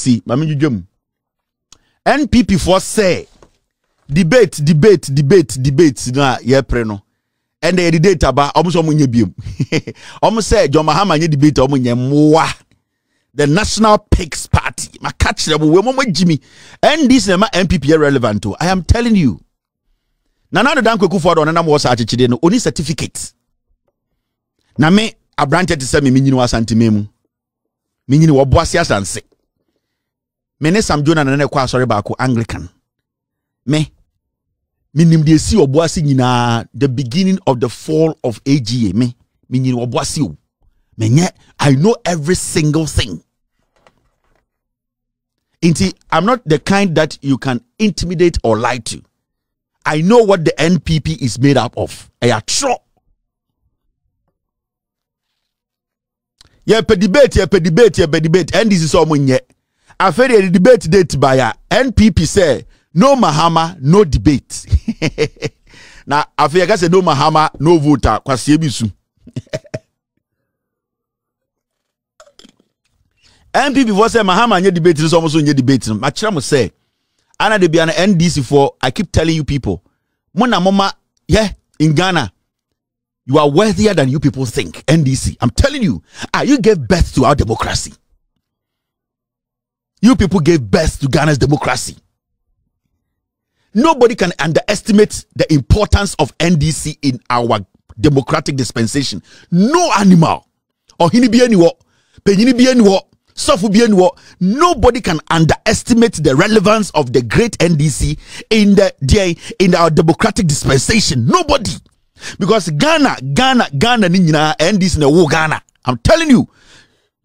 ndc maame dwedwe mu npp foɔ sɛ debate debate debate debate no a yɛpere no. Ɛnna yɛde date aba ɔmo sɛ ɔmo nyɛ biem ɔmo sɛ john mahama nyɛ debate ɔmo nyɛ mmoa. The national pigs party. Maka kyerɛ mo wei mo mo gyi mi. Ndc na ma npp yɛ relevant o. I am telling you. Nana adodan kwaku do ɔnenam wɔ saa akyekyere no oni certificate. Na me aberanteɛ te sɛ me menyini wɔ asantema mu. Menyini wɔ boase asanse me ne sam jonah na ne kɔ asɔre baako anglican. Me. Menim deɛ si ɔboase nyinaa the beginning of the fall of aga me. Menyini ɔboase o. Menyɛ i know every single thing. Nti i'm not the kind that you can intimidate or lie to. I know what the npp is made up of. Ɛyɛ atorɔ. Yɛpɛ debate yɛpɛ debate yɛpɛ debate ndc sɛ ɔmo nyɛ afei yɛde debate date ba ya npp sɛ no mahama no debate. Na afei yɛka no mahama no vote a kwaseɛ bi npp foɔ sɛ mahama nyɛ debate no sɛ ɔmo nso nyɛ debate no makyerɛ mo sɛ ana de no ndc foɔ i keep telling you people mo na mo yɛ in ghana you are worthier than you people think ndc i'm telling you ah you gave birth to our democracy you people gave birth to ghana's democracy. Nobody can underestimate the importance of ndc in our democratic dispensation. No animal. Or nobody can underestimate the relevance of the great ndc in the, in our democratic dispensation. Nobody. Because ghana ghana ghana ndc ghana. I'm telling you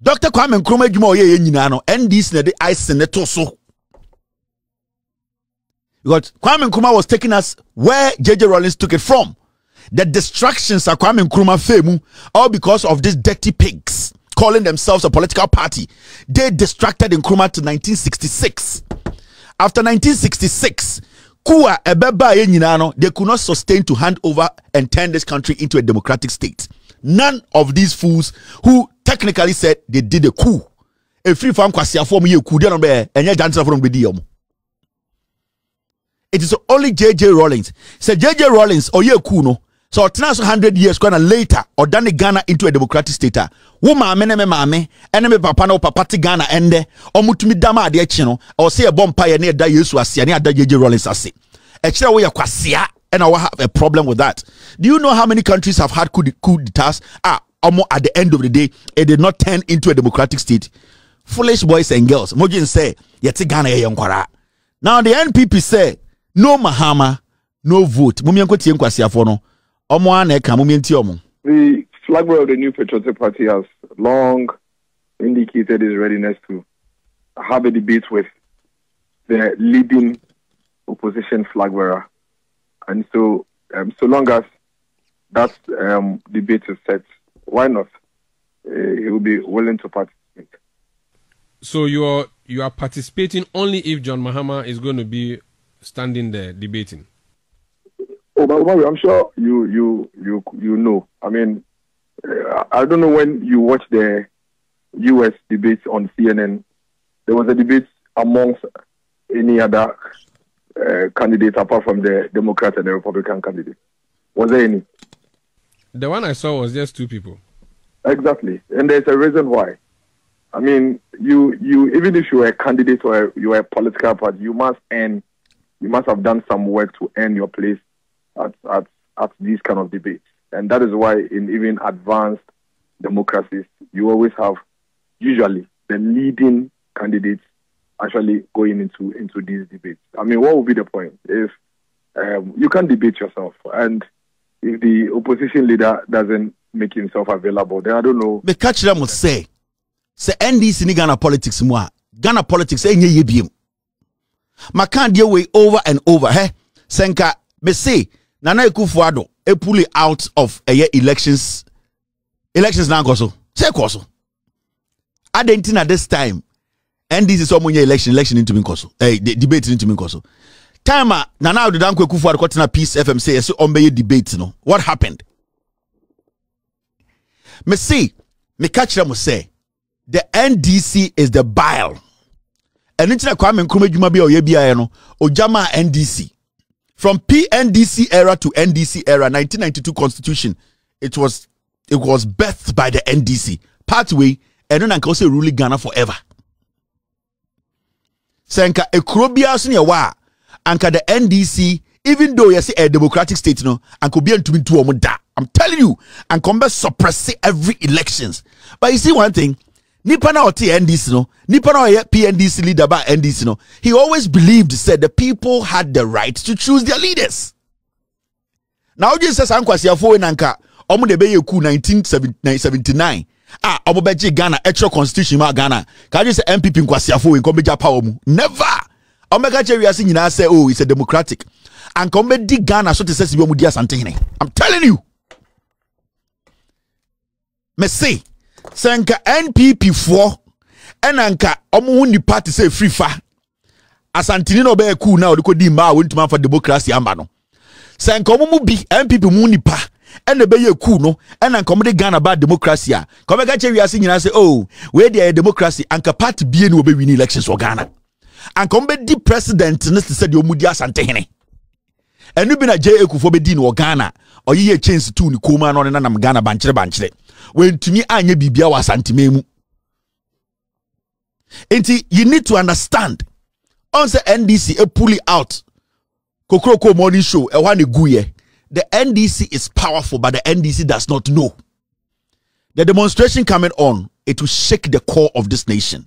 dr kwame nkrumah adwuma a ɔyɛ yɛ no ndc na de ice ne to so. Because kwame nkrumah was taking us where jj rawlings took it from. The distractions that kwame nkrumah fame all because of these dirty pigs calling themselves a political party. They distracted nkrumah to 1966 after 1966 Kua ebeba no they could not sustain to hand over and turn this country into a democratic state none of these fools who technically said they did a coup. Efiri fa nkwasiafo mu yɛ coup deɛ no bɛyɛ ɛnyɛ gyantinafo no bɛdi yɛ it is only jj rawlings sɛ jj rawlings ɔyɛ coup no. So ɔtena so hundred years kora na later ɔdane ghana into a democratic state a wo maame ne me maame ɛne me papa wo papa te ghana ɛndɛ ɔmotumi dam adeɛ kye no ɔwɔ sɛ yɛbɔ mpaeɛ ne yɛda yesu ase ne yɛda jj rawlings ase. Ɛkyerɛ woyɛ kwasea and I will have a problem with that. Do you know how many countries have had coup, d'etats? Ah, almost at the end of the day, it did not turn into a democratic state. Foolish boys and girls. Mojin say, yeti Ghana ye Now the NPP say, no Mahama, no vote. Mumianko tien kwasiafo no. Omo ane ka mumienti omo. The flag bearer of the new patriotic party has long indicated his readiness to have a debate with the leading opposition flag bearer and so, um, so long as that um, debate is set, why not? Uh, he will be willing to participate. So you are you are participating only if John Mahama is going to be standing there debating. Oh, but I'm sure you you you you know. I mean, uh, I don't know when you watch the U.S. debates on CNN. There was a debate amongst any other uh, candidates apart from the Democrat and the Republican candidate? Was there any? The one I saw was just two people. Exactly, and there's a reason why. I mean, you you even if you are a candidate or you are a political party, you must earn, you must have done some work to earn your place at at at these kind of debates, and that is why in even advanced democracies, you always have usually the leading candidates actually going into into these debates. I mean, what would be the point if um, you can debate yourself, and if the opposition leader doesn't make himself available, then I don't know. The catch them will say, say NDC ni Ghana politics moi Ghana politics enye. Makan deal way over and over. Hey, senka me say Nana Akufo-Addo e pull out of a year elections. Elections now go so. Say go so. Adentina this time ndc sɛ ɔmo nyɛ election election ntumi nkɔ so ɛɛ de debate ntumi nkɔ so time ah, a nana addo dankwa akufo-addo kɔtena peace fm yɛsɛ ɔmbɛyɛ debate no what happened? Me see me kyerɛ mo sɛ the ndc is the bile. Ɛno na kwame nkrumah adwuma bi a ɔyɛ biara no ogya maa ndc from pndc era to ndc era 1992 constitution it was it was birthed by the ndc pathway ɛno na nka ɔsɛ rule ghana forever sɛ nka ekuro biara anka the ndc even though yɛsɛ a democratic state no anka obi antumi ntu wɔn da. I'm telling you anka wɔn bɛ suppress every elections. But you see one thing nipa na ɔte ndc no nipa na pndc leader ba ndc no he always believed said the people had the right to choose their leaders. Na ɔgye sɛ saa nkwasiafo yi nanka ɔmo de bɛyɛ ku 1979 a ɔmo bɛgye ghana ɛkyerɛ constitution ma ghana. Ka gye sɛ npp nkwasiafo yi nkɔm bɛgya power mu. Never! Ɔmo bɛka kyerɛ wiase nyinaa sɛ oh it's a democratic. Anka ɔmo bɛdi ghana so te sɛ si bi ɔmo di asantehene. I'm telling you. Mese sɛ nka npp foɔ ɛna nka ɔmo ho nipa te sɛ efiri fa. Asantini na ɔbɛyɛ cool na ɔde kɔ di mmaa a wɔntumi afa democracy ama no. Sɛ nka ɔmo mu bi npp mu nipa ɛna ɛbɛyɛ cool no ɛna nka ɔmo de ghana ba democracy a ka ɔbɛka kyerɛ wiase nyinaa sɛ oh wei deɛ ɛyɛ democracy anka party bie ni wɔbɛwi ni elections wɔ ghana. Anka ɔmo bɛdi president ne te sɛ deɛ ɔmo di asantehene. Ɛno bi na gye ekufoɔ bɛdi no wɔ ghana ɔyeyɛ chains tu ne kɔn mu ano ne nanam ghana bankyerɛ bankyerɛ. Wɔntumi anyɛ biribia wɔ asantemɛ mu. Nti you need to understand. Ɔn sɛ ndc epuli out. Kokoroko morning show ɛhɔ ne guyɛ the ndc is powerful but the ndc does not know. The demonstration coming on it will shake the core of this nation.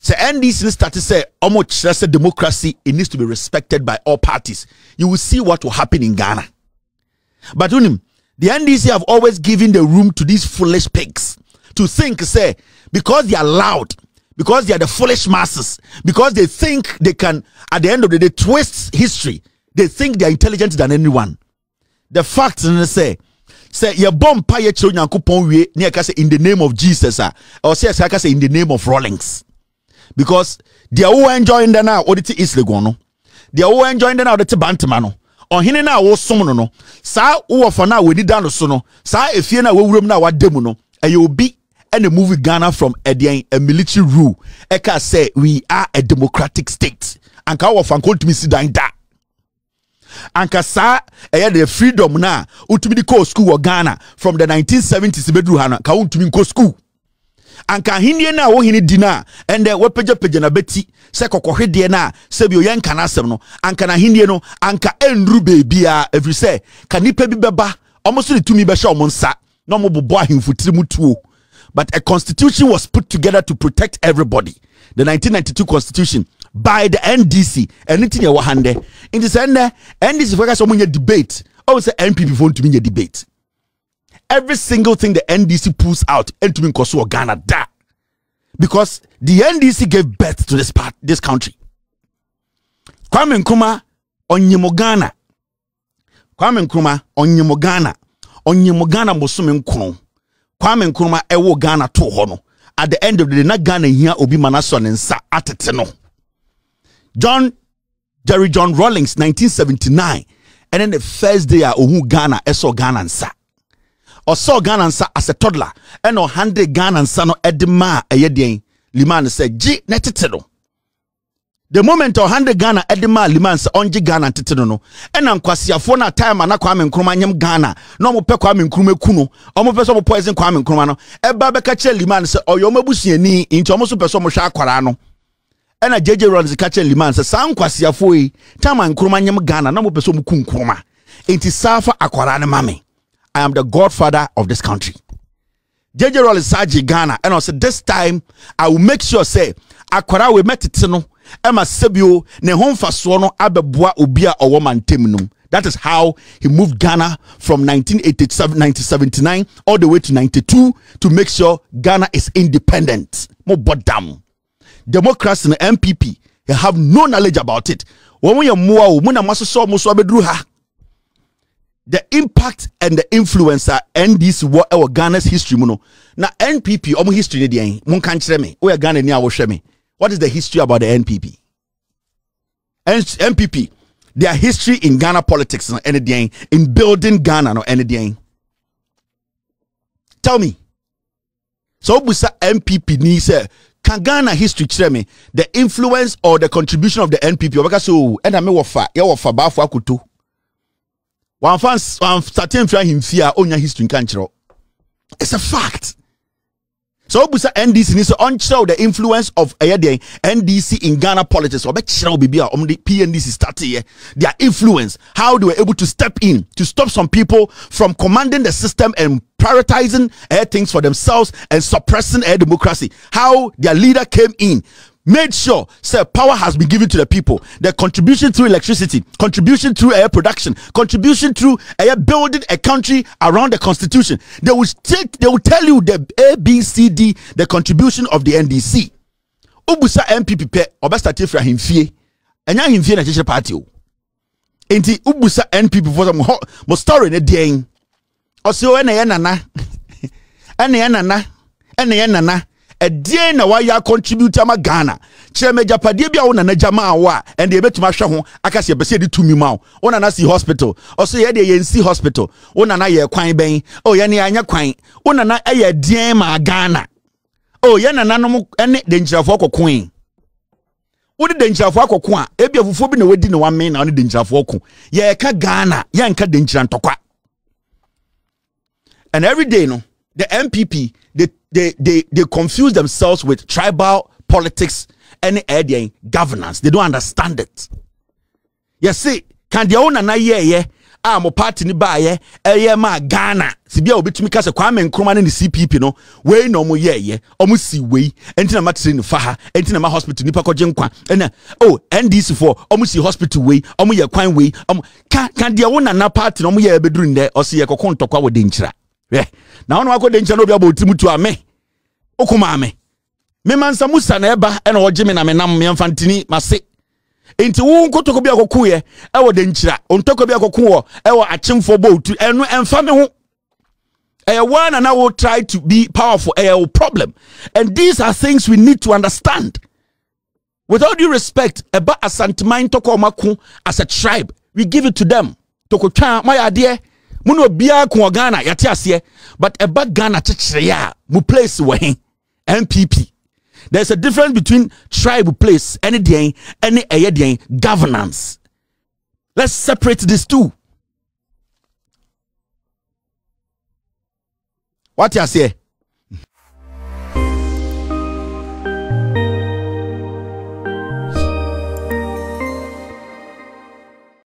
Sɛ ndc started to say ɔmo kyerɛ sɛ democracy it needs to be respected by all parties. You will see what will happen in ghana. But the ndc have always given the room to these foolish pigs to think say because they are loud because they are the foolish masses because they think they can at the end of the day twist history they think they are intelligent than anyone. The fact is say sɛ yɛbɔ mpa yɛkyerɛ onyankopɔn wie ne yɛka sɛ in the name of jesus a ɛwɔ sɛ yɛsɛ ka sɛ in the name of rollings because deɛ wowɔ enjoying dɛ no a wode te islegon no. Deɛ wowɔ enjoying dɛ no a wode te bantama no. Ɔhene no a wosom no no. Saa wowɔfa no a wɔni da no so no. Saa efie no a wɔwuram no a wada mu no. Ɛyɛ obi ɛna move ghana from ɛdeɛn a military rule. Ɛka sɛ we are a democratic state. Anka wowɔfa nka wontumi si dan da anka saa ɛyɛ the freedom no a wotumi de kɔɔ school wɔ ghana. From the 1970s bɛduru ha no ka wontumi nkɔ school. Anka ahenni no a wohene di no a ɛndɛ na bɛti sɛ kɔkɔhwedeɛ no a sɛbio yɛnka no asɛm no anka n'ahenni no anka ɛnnuru baabiaa ɛfiri sɛ ka nnipa bi bɛba ɔmo so de tumi bɛhyɛ ɔmo nsa na ɔmo bobɔ ahemfotiri mu tuo. But a constitution was put together to protect everybody. The 1992 constitution by the ndc ɛno nti ne ɛwɔ ha ndɛ nti ndc fo ka sɛ ɔmo nyɛ debate. Ɔmo sɛ npp fo ntumi nyɛ debate. Every single thing the NDC pulls out entumi nkɔso wɔ Ghana da because the NDC gave birth to this part this country. Kwame Nkrumah Ghana. Kwame Nkrumah ɔnyemo Ghana. Ɔnyemo Ghana bosome nkron Kwame Nkrumah ɛwɔ Ghana to hɔ no. At the end of the day na Ghana hia obi ma n'asɔ ne nsa atete John Jerry John Rawlings 1979 and then the first day a ohun Ghana ɛsɔ Ghana nsa ɔsɔɔ ghana nsa as a toddler. Ɛna ɔhande ghana nsa no ɛde maa ɛyɛ liman sɛ gye ne tete no. The moment ɔhande ghana ɛde liman sɛ ɔngye ghana tete no no. Ɛna nkwasiafoɔ no a time a na kwame nkrumah nyam ghana. Na ɔmo pɛ kwame nkrumah ku no. Ɔmo pɛ sɛ poison kwame nkrumah no. Ɛba bɛka kyerɛ liman sɛ ɔyɛ ɔmo abusuani nti ɔmo nso pɛ sɛ ɔmo hwɛ akwaraa no ɛna jj rawlings ka kyerɛ liman sɛ saa nkwasiafoɔ yi time a nkrumah nyam ghana na ɔmo pɛ sɛ ɔmo ku nkrumah. Nti saa fa akwaraa no I am the godfather of this country. JJ Rawlings Saji Ghana and I said this time I will make sure say akwara we met it no Emma Sebio ne home fasoɔ no abɛboa obi a ɔwɔ mantam that is how he moved Ghana from 1987 1979 all the way to 92 to make sure Ghana is independent. Mo bɔdam democracy no NPP they have no knowledge about it. So the impact and the influence a ndc wɔ ɛwɔ ghana's history mu no na npp ɔmo history ne deɛn mo nka me woyɛ ghana ni a wohwɛ me what is the history about the npp npp their history in ghana politics no ɛne deɛn in building ghana no ɛne deɛn tell me. Sɛ wobusa npp ni sɛ can ghana history kyerɛ me the influence or the contribution of the npp ɔbɛka sɛ o ɛna me wɔ fa yɛwɔ fa baafo akoto wamfa wamsate mfiri ahemfie a ɔnya history nka nkyerɛ wo. it's a fact so obusa ndc ni sɛ ɔnkyerɛw the influence of ɛyɛ ndc in ghana politics ɔbɛkyerɛw biribi a de pndc starteyɛ their influence how they were able to step in to stop some people from commanding the system and prioritizing uh, things for themselves and suppressing uh, democracy. How their leader came in made sure say power has been given to the people. The contribution through electricity contribution through air production contribution through air building a country around the constitution. They will take they will tell you the a b c d the contribution of the ndc ubusa npp pɛ ɔbɛstate firi ahemfie ɛnyɛ ahemfie na kyekyere party o. Nti ubusa npp fo sɛ mo story ne deɛn ɔsɛ o ɛna yɛ nana. Ɛna yɛ nana. Ɛna yɛ nana ɛdeɛn na wayɛ contribute ama ghana? Kyerɛ me agyapadeɛ bi a wo nana gya maa wo a ɛnde yɛbɛtumi ahwɛ ho aka sɛ yɛpɛ sɛ yɛde tumi ma wo. Wo nana si hospital. Ɔso yɛdeɛ yɛnsi hospital. Wo nana yɛ kwan bɛn? O yɛne yɛanyɛ kwan. Wo nana ɛyɛ deɛn maa ghana? O yɛ nananom ne denkyirafoɔ kɔkoe wode denkyirafoɔ akɔko a ebi afufuo bi na wadi na wame na wone denkyirafoɔ ko. Yɛka ghana yɛnka denkyira ntɔkwa and every day no the npp they they they, they confuse themselves with tribal politics and uh, governance. They don't understand it. Yɛse kan deɛ wo nana yɛɛyɛ a mo party ni baayɛ ɛyɛ maa ghana. Sibi a obetumi ka sɛ kwame nkrumah ne ne cpp no? Wei na ɔmo yɛɛyɛ ɔmo si wei ɛnti na ma tiri ne fa ha ɛnti na ma hospital nipa kɔgye nkwa. Ɛna o ndc foɔ ɔmo si hospital wei ɔmo yɛ kwan wei ɔmo ka ka deɛ wo nana party na ɔmo yɛ ɛbɛduru ndɛ ɔsi yɛ kɔkɔ ntɔkwa wɔ denkyira hwɛ na wɔn akɔ denkyira na obi abɔ otimu tu ame okuma ame mema nsa musa na ɛba ɛna ɔgye me na me nam mmeɛmfa ntini ma se nti wo nkotoko bi akɔko yɛ ɛwɔ de nkyira ntoko bi akɔko wɔ ɛwɔ akyemfoɔ bɔɔtu ɛno ɛmfa me ho. Ɛyɛ one and I will try to be powerful. Ɛyɛ wo problem. And these are things we need to understand. With all due respect ɛba asanteman tɔkɔ ɔmako as a tribe we give it to them. Tokotwa mayɛ adeɛ mu na obiara wɔ ghana yɛte aseɛ. But ɛba ghana a mu place wɔ he? Npp there's a difference between tribe place any day any ɛyɛ governance. Let's separate these two. What you say